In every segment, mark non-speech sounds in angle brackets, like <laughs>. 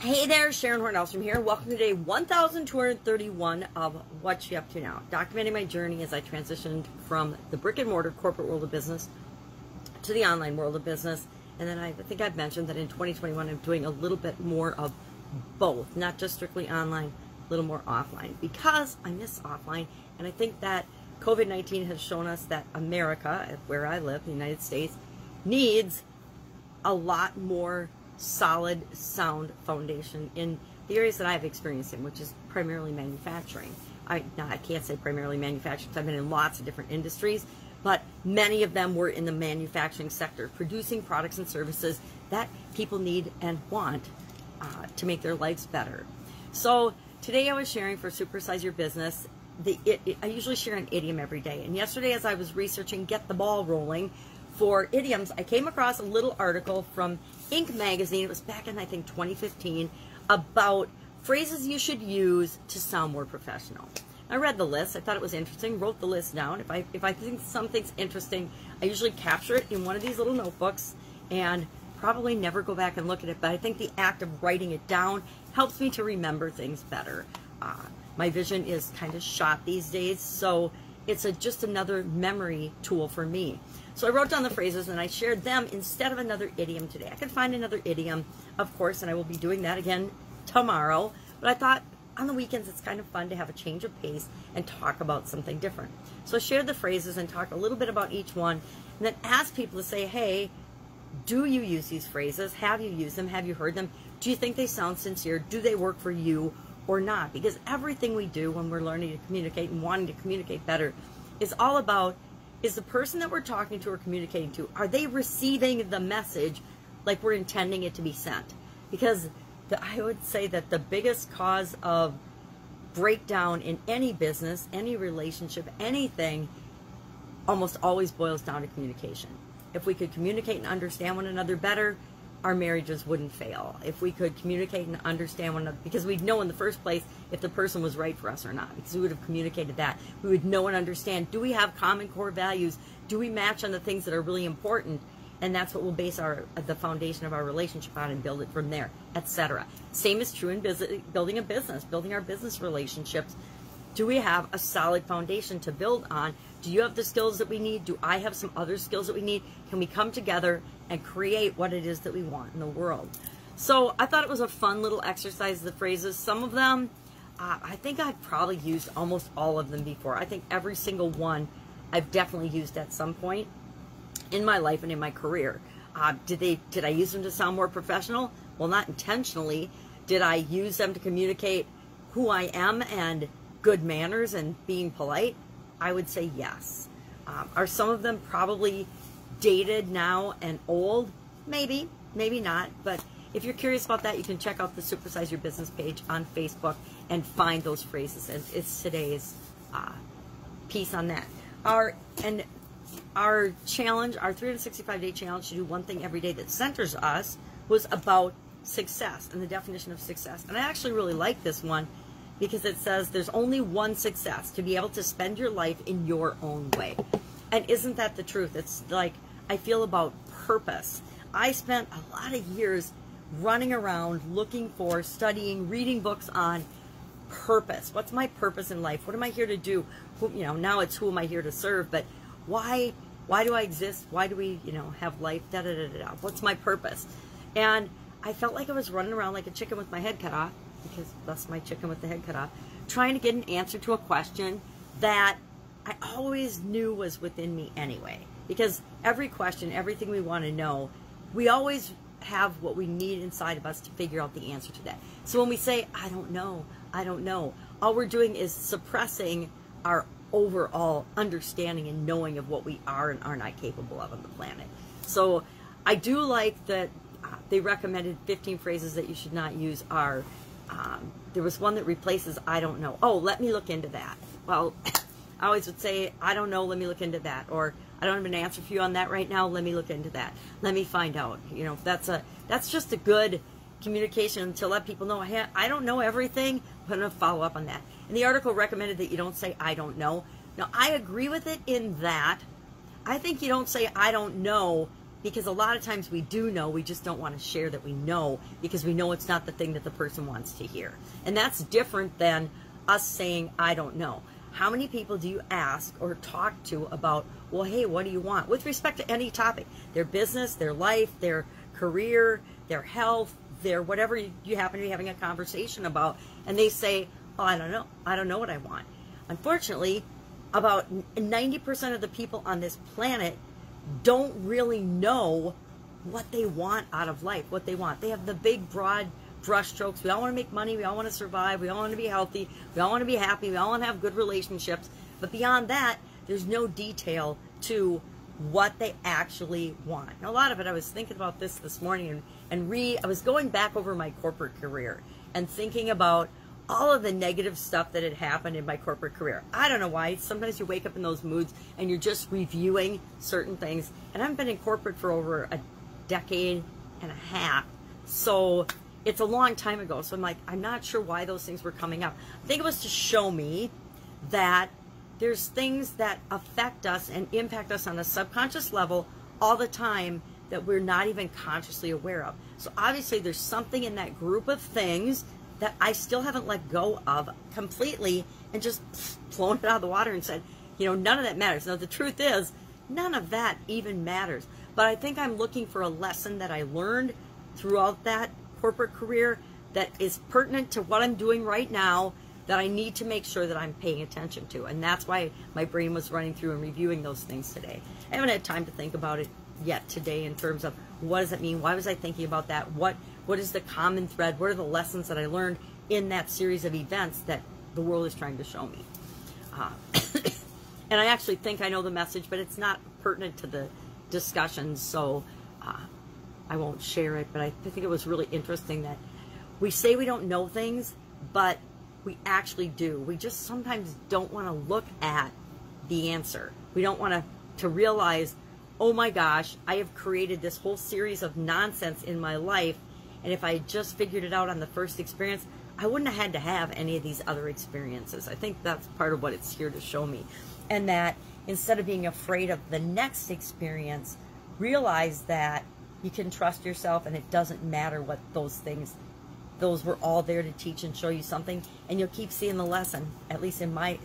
Hey there, Sharon Horne-Ellstrom here. Welcome to day 1231 of What You Up To Now, documenting my journey as I transitioned from the brick and mortar corporate world of business to the online world of business. And then I, I think I've mentioned that in 2021 I'm doing a little bit more of both, not just strictly online, a little more offline, because I miss offline. And I think that COVID 19 has shown us that America, where I live, the United States, needs a lot more solid, sound foundation in the areas that I've experienced in, which is primarily manufacturing. I, I can't say primarily manufacturing because I've been in lots of different industries, but many of them were in the manufacturing sector, producing products and services that people need and want uh, to make their lives better. So today I was sharing for Supersize Your Business. The, it, it, I usually share an idiom every day. And yesterday, as I was researching Get the Ball Rolling for idioms, I came across a little article from Inc. magazine. It was back in, I think, 2015 about phrases you should use to sound more professional. I read the list. I thought it was interesting. Wrote the list down. If I if I think something's interesting, I usually capture it in one of these little notebooks and probably never go back and look at it. But I think the act of writing it down helps me to remember things better. Uh, my vision is kind of shot these days, so it's a, just another memory tool for me. So I wrote down the phrases and I shared them instead of another idiom today. I could find another idiom, of course, and I will be doing that again tomorrow. But I thought on the weekends it's kind of fun to have a change of pace and talk about something different. So I shared the phrases and talked a little bit about each one and then asked people to say, hey, do you use these phrases? Have you used them? Have you heard them? Do you think they sound sincere? Do they work for you or not? Because everything we do when we're learning to communicate and wanting to communicate better is all about is the person that we're talking to or communicating to, are they receiving the message like we're intending it to be sent? Because the, I would say that the biggest cause of breakdown in any business, any relationship, anything, almost always boils down to communication. If we could communicate and understand one another better, our marriages wouldn't fail. If we could communicate and understand one another, because we'd know in the first place if the person was right for us or not, because we would have communicated that. We would know and understand do we have common core values? Do we match on the things that are really important? And that's what we'll base our the foundation of our relationship on and build it from there, etc. Same is true in building a business, building our business relationships. Do we have a solid foundation to build on? Do you have the skills that we need? Do I have some other skills that we need? Can we come together and create what it is that we want in the world? So I thought it was a fun little exercise, the phrases. Some of them, uh, I think I've probably used almost all of them before. I think every single one I've definitely used at some point in my life and in my career. Uh, did they? Did I use them to sound more professional? Well, not intentionally. Did I use them to communicate who I am and good manners and being polite? I would say yes. Um, are some of them probably dated now and old? Maybe, maybe not. But if you're curious about that, you can check out the Supersize Your Business page on Facebook and find those phrases. And it's today's uh, piece on that. Our and our challenge, our 365 day challenge to do one thing every day that centers us was about success and the definition of success. And I actually really like this one because it says there's only one success to be able to spend your life in your own way. And isn't that the truth? It's like I feel about purpose. I spent a lot of years running around looking for, studying, reading books on purpose. What's my purpose in life? What am I here to do? Who, you know, now it's who am I here to serve, but why why do I exist? Why do we, you know, have life? Da da da da. da. What's my purpose? And I felt like I was running around like a chicken with my head cut off because that's my chicken with the head cut off, trying to get an answer to a question that I always knew was within me anyway. Because every question, everything we want to know, we always have what we need inside of us to figure out the answer to that. So when we say, I don't know, I don't know, all we're doing is suppressing our overall understanding and knowing of what we are and are not capable of on the planet. So I do like that uh, they recommended 15 phrases that you should not use are um, there was one that replaces I don't know. Oh, let me look into that. Well, <coughs> I always would say, I don't know, let me look into that. Or I don't have an answer for you on that right now, let me look into that. Let me find out. You know, that's a that's just a good communication to let people know, hey, I don't know everything, but I'm to follow up on that. And the article recommended that you don't say, I don't know. Now, I agree with it in that I think you don't say, I don't know because a lot of times we do know, we just don't want to share that we know because we know it's not the thing that the person wants to hear. And that's different than us saying, I don't know. How many people do you ask or talk to about, well, hey, what do you want? With respect to any topic, their business, their life, their career, their health, their whatever you, happen to be having a conversation about, and they say, oh, I don't know. I don't know what I want. Unfortunately, about 90% of the people on this planet don't really know what they want out of life, what they want. They have the big, broad brushstrokes. We all want to make money. We all want to survive. We all want to be healthy. We all want to be happy. We all want to have good relationships. But beyond that, there's no detail to what they actually want. And a lot of it, I was thinking about this this morning and, and re, I was going back over my corporate career and thinking about all of the negative stuff that had happened in my corporate career. I don't know why. Sometimes you wake up in those moods and you're just reviewing certain things. And I've been in corporate for over a decade and a half. So it's a long time ago. So I'm like, I'm not sure why those things were coming up. I think it was to show me that there's things that affect us and impact us on a subconscious level all the time that we're not even consciously aware of. So obviously there's something in that group of things that I still haven't let go of completely and just <laughs> blown it out of the water and said, you know, none of that matters. Now, the truth is, none of that even matters. But I think I'm looking for a lesson that I learned throughout that corporate career that is pertinent to what I'm doing right now that I need to make sure that I'm paying attention to. And that's why my brain was running through and reviewing those things today. I haven't had time to think about it yet today in terms of what does it mean? Why was I thinking about that? What what is the common thread? What are the lessons that I learned in that series of events that the world is trying to show me? Uh, <coughs> and I actually think I know the message, but it's not pertinent to the discussion, so uh, I won't share it. But I think it was really interesting that we say we don't know things, but we actually do. We just sometimes don't want to look at the answer. We don't want to to realize, oh my gosh, I have created this whole series of nonsense in my life and if I just figured it out on the first experience, I wouldn't have had to have any of these other experiences. I think that's part of what it's here to show me. And that instead of being afraid of the next experience, realize that you can trust yourself and it doesn't matter what those things those were all there to teach and show you something and you'll keep seeing the lesson at least in my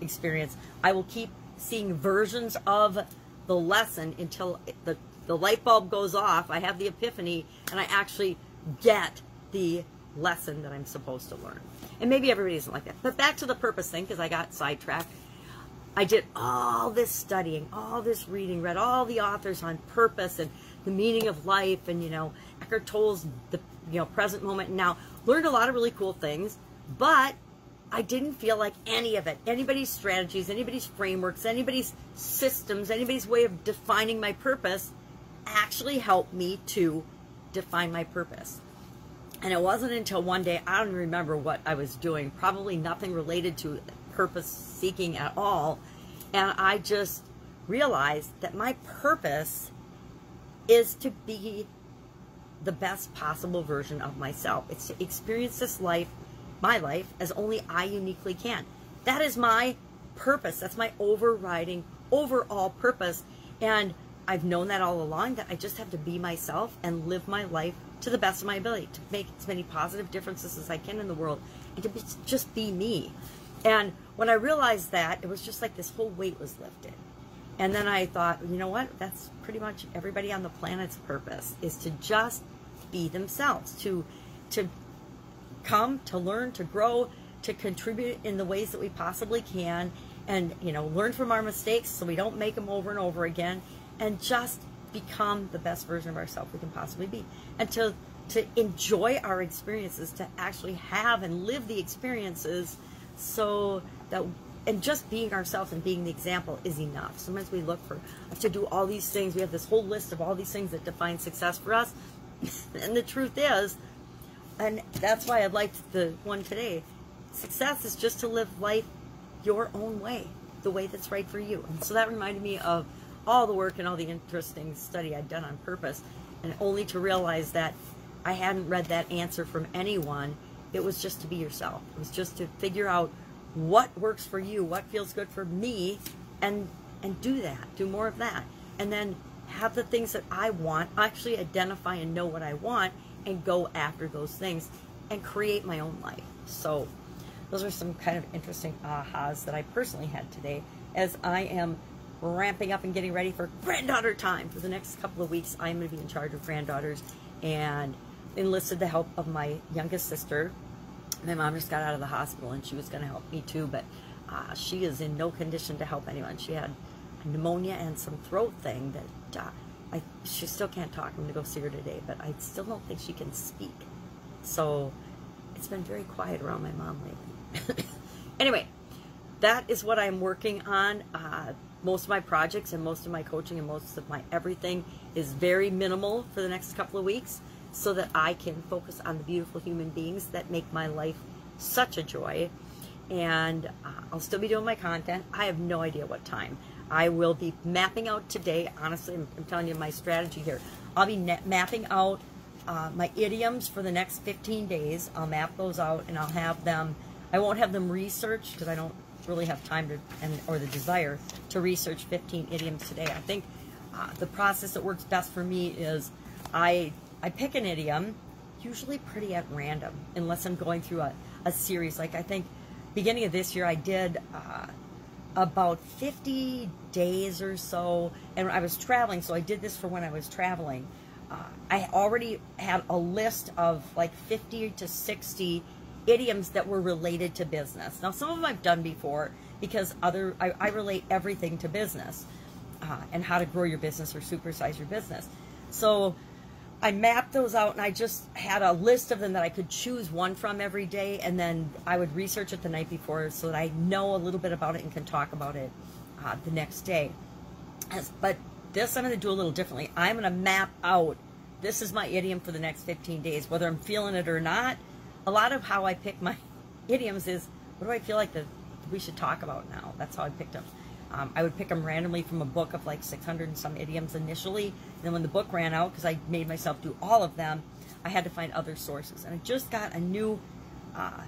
experience i will keep seeing versions of the lesson until the the light bulb goes off, I have the epiphany, and I actually get the lesson that I'm supposed to learn. And maybe everybody isn't like that. But back to the purpose thing, because I got sidetracked. I did all this studying, all this reading, read all the authors on purpose and the meaning of life, and you know, Eckhart Tolle's the you know present moment now. Learned a lot of really cool things, but I didn't feel like any of it, anybody's strategies, anybody's frameworks, anybody's systems, anybody's way of defining my purpose actually helped me to define my purpose. And it wasn't until one day, I don't remember what I was doing, probably nothing related to purpose seeking at all. And I just realized that my purpose is to be the best possible version of myself. It's to experience this life, my life, as only I uniquely can. That is my purpose. That's my overriding, overall purpose. And I've known that all along that I just have to be myself and live my life to the best of my ability to make as many positive differences as I can in the world and to be, just be me. And when I realized that, it was just like this whole weight was lifted. And then I thought, you know what? That's pretty much everybody on the planet's purpose is to just be themselves, to to come, to learn, to grow, to contribute in the ways that we possibly can and you know, learn from our mistakes so we don't make them over and over again and just become the best version of ourselves we can possibly be. And to to enjoy our experiences to actually have and live the experiences so that and just being ourselves and being the example is enough. Sometimes we look for to do all these things. We have this whole list of all these things that define success for us. <laughs> And the truth is and that's why i liked the one today. Success is just to live life your own way the way that's right for you. And so that reminded me of all the work and all the interesting study I'd done on purpose, and only to realize that I hadn't read that answer from anyone. It was just to be yourself. It was just to figure out what works for you, what feels good for me, and and do that. Do more of that, and then have the things that I want, actually identify and know what I want, and go after those things and create my own life. So, those are some kind of interesting ahas that I personally had today as I am ramping up and getting ready for granddaughter time. For the next couple of weeks, I'm going to be in charge of granddaughters and enlisted the help of my youngest sister. My mom just got out of the hospital and she was going to help me too, but uh, she is in no condition to help anyone. She had pneumonia and some throat thing that uh, I, she still can't talk. I'm going to go see her today, but I still don't think she can speak. So it's been very quiet around my mom lately. <coughs> anyway, that is what I'm working on. Uh, most of my projects and most of my coaching and most of my everything is very minimal for the next couple of weeks so that I can focus on the beautiful human beings that make my life such a joy. And uh, I'll still be doing my content. I have no idea what time. I will be mapping out today. Honestly, I'm, I'm telling you my strategy here. I'll be mapping out uh, my idioms for the next 15 days. I'll map those out and I'll have them. I won't have them researched because I don't really have time to and or the desire to research 15 idioms today. I think uh, the process that works best for me is I I pick an idiom, usually pretty at random, unless I'm going through a, a series. Like I think beginning of this year, I did uh, about 50 days or so, and I was traveling, so I did this for when I was traveling. Uh, I already had a list of like 50 to 60 idioms that were related to business. Now, some of them I've done before because other I, I relate everything to business uh, and how to grow your business or supersize your business. So I mapped those out and I just had a list of them that I could choose one from every day and then I would research it the night before so that I know a little bit about it and can talk about it uh, the next day. As, but this I'm going to do a little differently. I'm going to map out this is my idiom for the next 15 days, whether I'm feeling it or not. A lot of how I pick my <laughs> idioms is what do I feel like that we should talk about now? That's how I picked them. Um, I would pick them randomly from a book of like 600 and some idioms initially. And then when the book ran out, because I made myself do all of them, I had to find other sources. And I just got a new uh,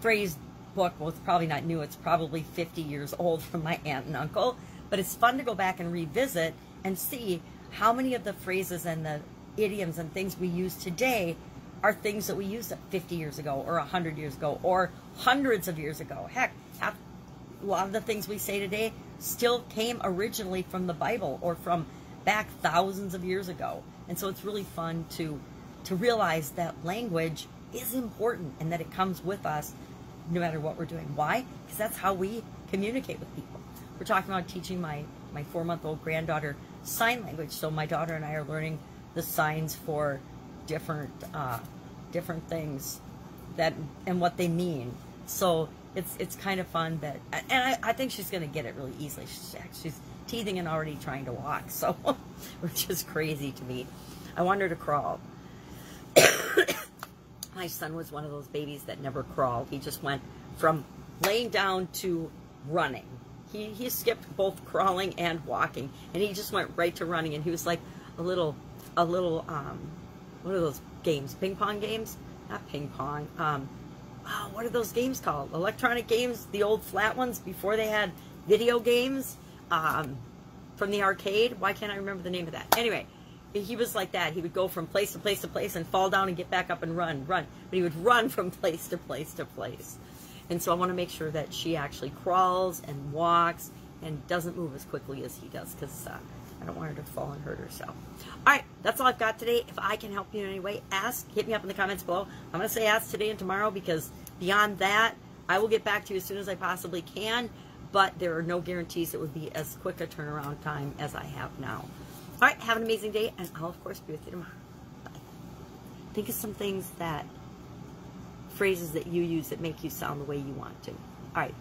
phrase book. Well, it's probably not new. It's probably 50 years old <laughs> from my aunt and uncle. But it's fun to go back and revisit and see how many of the phrases and the idioms and things we use today are things that we used 50 years ago or 100 years ago or hundreds of years ago. Heck, half, a lot of the things we say today still came originally from the Bible or from back thousands of years ago. And so it's really fun to to realize that language is important and that it comes with us no matter what we're doing. Why? Because that's how we communicate with people. We're talking about teaching my my four month old granddaughter sign language. So my daughter and I are learning the signs for different uh, different things that and what they mean. So it's it's kind of fun that, and I, I think she's going to get it really easily. She's, she's teething and already trying to walk, so <laughs> which is crazy to me. I want her to crawl. <coughs> My son was one of those babies that never crawled. He just went from laying down to running. He he skipped both crawling and walking, and he just went right to running. And he was like a little a little um, what are those games? Ping pong games? Not ping pong. Um, oh, what are those games called? Electronic games, the old flat ones before they had video games um, from the arcade. Why can't I remember the name of that? Anyway, he was like that. He would go from place to place to place and fall down and get back up and run, run. But he would run from <laughs> place to place to place. And so I want to make sure that she actually crawls and walks and doesn't move as quickly as he does because uh, I don't want her to fall and hurt herself. All right, that's all I've got today. If I can help you in any way, ask. Hit me up in the comments below. I'm going to say ask today and tomorrow because beyond that, I will get back to you as soon as I possibly can. But there are no guarantees it would be as quick a turnaround time as I have now. All right, have an amazing day, and I'll, of course, be with you tomorrow. Bye. Think of some things that, phrases that you use that make you sound the way you want to. All right,